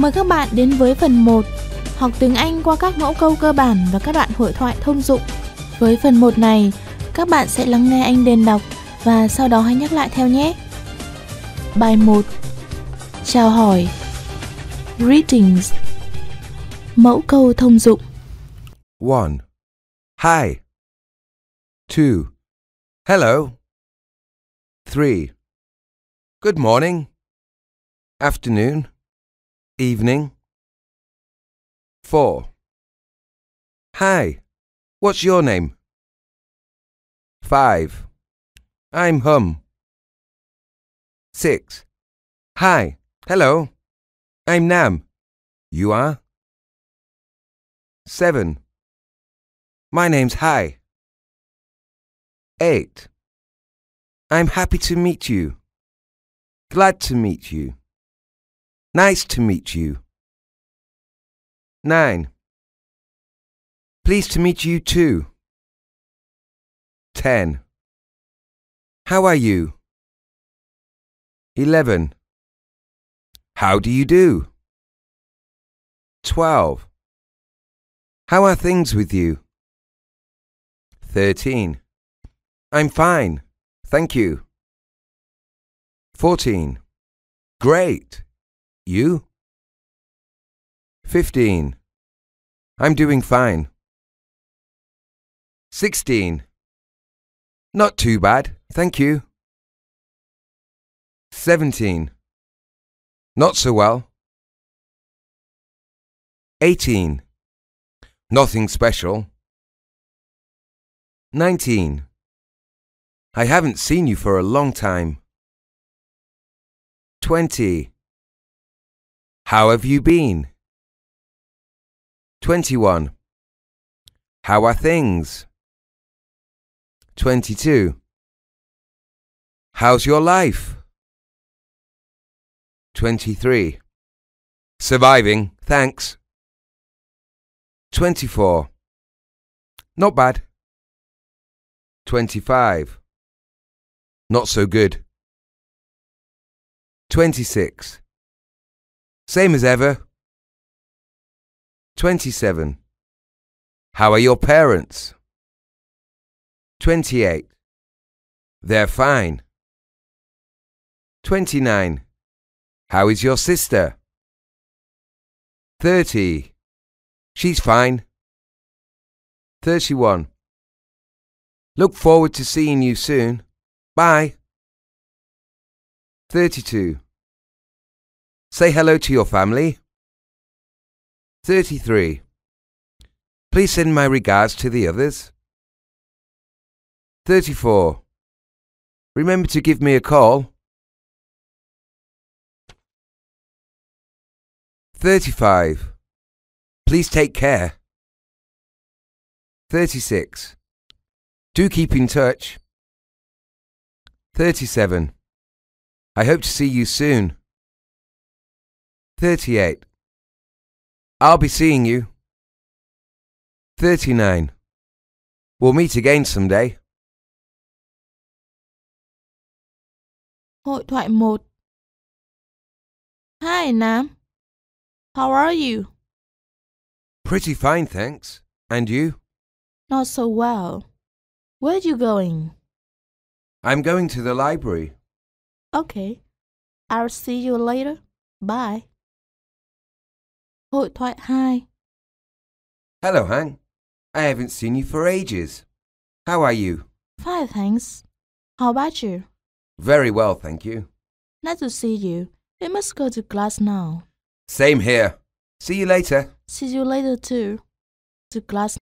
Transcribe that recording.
Mời các bạn đến với phần 1 Học tiếng Anh qua các mẫu câu cơ bản và các đoạn hội thoại thông dụng Với phần 1 này, các bạn sẽ lắng nghe anh Đền đọc và sau đó hãy nhắc lại theo nhé Bài 1 Chào hỏi Greetings Mẫu câu thông dụng 1. Hi. 2. Hello. 3. Good morning. Afternoon. Evening. 4. Hi. What's your name? 5. I'm Hum. 6. Hi. Hello. I'm Nam. You are? 7. My name's Hi. 8. I'm happy to meet you. Glad to meet you. Nice to meet you. 9. Pleased to meet you too. 10. How are you? 11. How do you do? 12. How are things with you? 13. I'm fine, thank you. 14. Great. You? 15. I'm doing fine. 16. Not too bad, thank you. 17. Not so well. 18. Nothing special. 19. I haven't seen you for a long time. 20. How have you been? 21. How are things? 22. How's your life? 23. Surviving, thanks. 24. Not bad. 25. Not so good. 26. Same as ever. 27. How are your parents? 28. They're fine. 29. How is your sister? 30. She's fine. 31. Look forward to seeing you soon. Bye. 32. Say hello to your family. 33. Please send my regards to the others. 34. Remember to give me a call. 35. Please take care. 36. Do keep in touch. 37. I hope to see you soon. 38. I'll be seeing you. 39. We'll meet again someday. Hội thoại 1 Hi Nam How are you? Pretty fine, thanks. And you? Not so well. Where are you going? I'm going to the library. Okay. I'll see you later. Bye. Hội thoại 2 Hello, Hang. I haven't seen you for ages. How are you? Fine, thanks. How about you? Very well, thank you. Nice to see you. We must go to class now. Same here. See you later. See you later too. To class